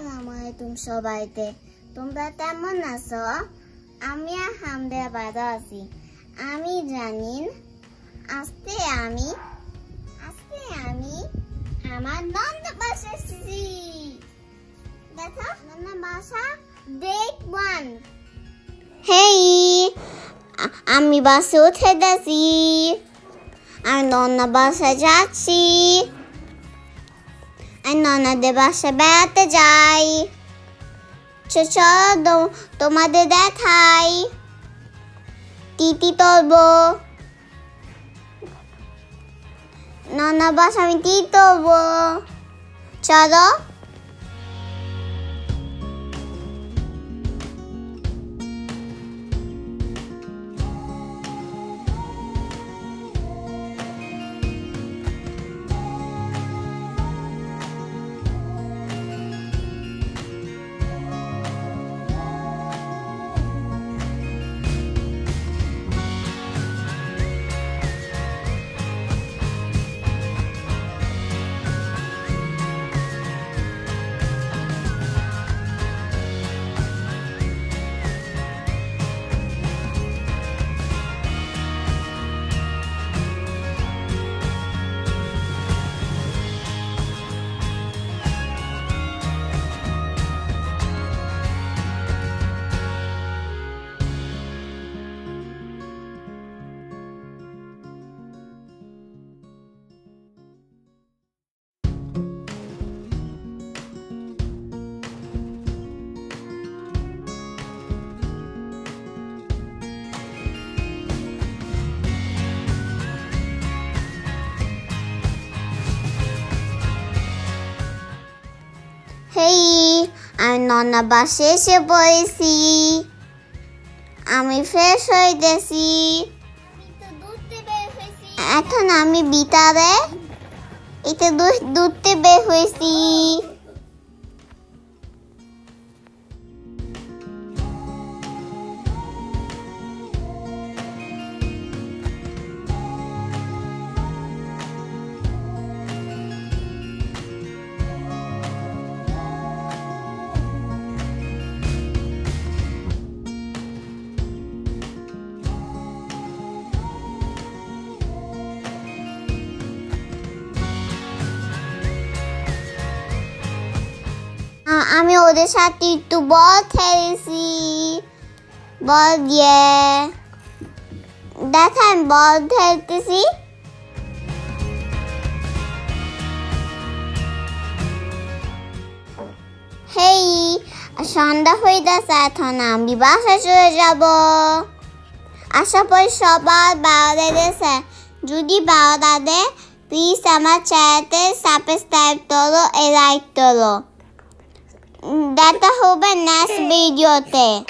আসসালামু আলাইকুম সবাইকে। তোমরা কেমন আছো? আমি হামদা আছি। আমি জানি আজকে আমি আজকে আমি আমার নন্দ বাসা এসেছি। দেখো, নন্দ বাসা ডেট ওয়ান হেই, আমি বাসে উঠে গেছি। আমি নন্দ বাসা যাচ্ছি। আমি বাসে বাসা বেড়াতে যাই চলো তোমাদের দেখাই টিটি তোলব ননা বাসা আমি টিটি তোলব চলো হেই আমি ননা বাসে এসে পড়েছি আমি ফ্রেশ হয়ে গেছি এখন আমি বিতারে এটা দুধতে বের হয়েছি আমি ওদের সাথে একটু বল খেলেছি। বল দিয়ে। দেখান, বল খেলতেছি। হেই, সন্ধ্যা হয়ে গেছে এখন, আমি বাসায় চলে যাব। আশা করি সবার ভালো লেগেছে। যদি ভালো লাগে প্লিজ আমার চ্যানেলতে সাবস্ক্রাইব করো এ লাইক করো। Data Huben nás vidíte.